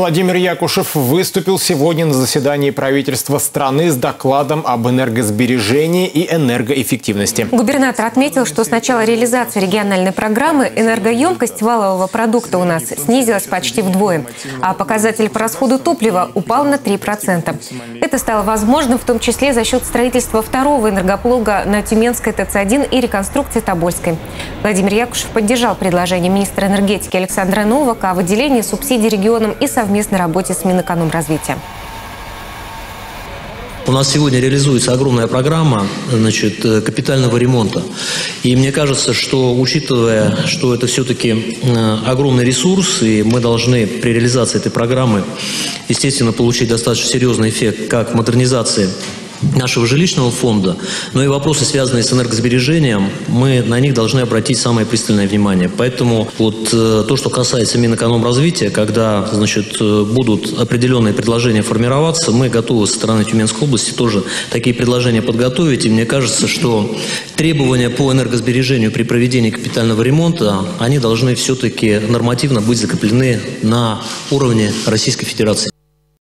Владимир Якушев выступил сегодня на заседании правительства страны с докладом об энергосбережении и энергоэффективности. Губернатор отметил, что с начала реализации региональной программы энергоемкость валового продукта у нас снизилась почти вдвое, а показатель по расходу топлива упал на 3%. Это стало возможным в том числе за счет строительства второго энергоблока на Тюменской ТЦ-1 и реконструкции Тобольской. Владимир Якушев поддержал предложение министра энергетики Александра Новака о выделении субсидий регионам и совместной работе с Минэкономразвития. У нас сегодня реализуется огромная программа значит, э, капитального ремонта. И мне кажется, что учитывая, что это все-таки э, огромный ресурс, и мы должны при реализации этой программы, естественно, получить достаточно серьезный эффект как модернизации нашего жилищного фонда, но и вопросы, связанные с энергосбережением, мы на них должны обратить самое пристальное внимание. Поэтому вот э, то, что касается Минэкономразвития, когда значит, э, будут определенные предложения формироваться, мы готовы со стороны Тюменской области тоже такие предложения подготовить. И мне кажется, что требования по энергосбережению при проведении капитального ремонта, они должны все-таки нормативно быть закреплены на уровне Российской Федерации.